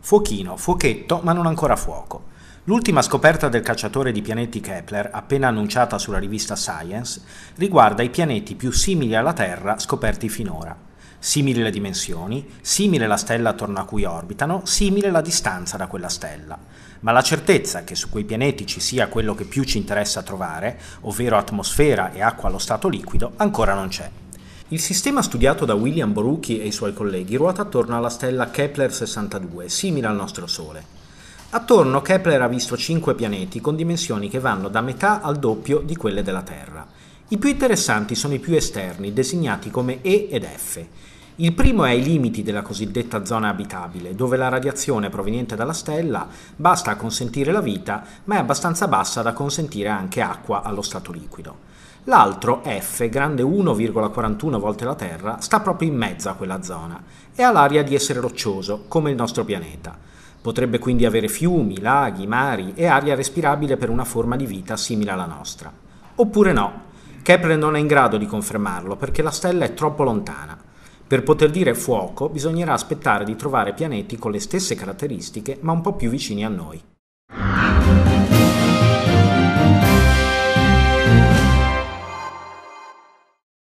Fuochino, fuochetto, ma non ancora fuoco. L'ultima scoperta del cacciatore di pianeti Kepler, appena annunciata sulla rivista Science, riguarda i pianeti più simili alla Terra scoperti finora. Simili le dimensioni, simile la stella attorno a cui orbitano, simile la distanza da quella stella. Ma la certezza che su quei pianeti ci sia quello che più ci interessa trovare, ovvero atmosfera e acqua allo stato liquido, ancora non c'è. Il sistema studiato da William Borucki e i suoi colleghi ruota attorno alla stella Kepler 62, simile al nostro Sole. Attorno Kepler ha visto cinque pianeti con dimensioni che vanno da metà al doppio di quelle della Terra. I più interessanti sono i più esterni, designati come E ed F. Il primo è ai limiti della cosiddetta zona abitabile, dove la radiazione proveniente dalla stella basta a consentire la vita, ma è abbastanza bassa da consentire anche acqua allo stato liquido. L'altro, F, grande 1,41 volte la Terra, sta proprio in mezzo a quella zona e ha l'aria di essere roccioso, come il nostro pianeta. Potrebbe quindi avere fiumi, laghi, mari e aria respirabile per una forma di vita simile alla nostra. Oppure no, Kepler non è in grado di confermarlo perché la stella è troppo lontana. Per poter dire fuoco bisognerà aspettare di trovare pianeti con le stesse caratteristiche ma un po' più vicini a noi.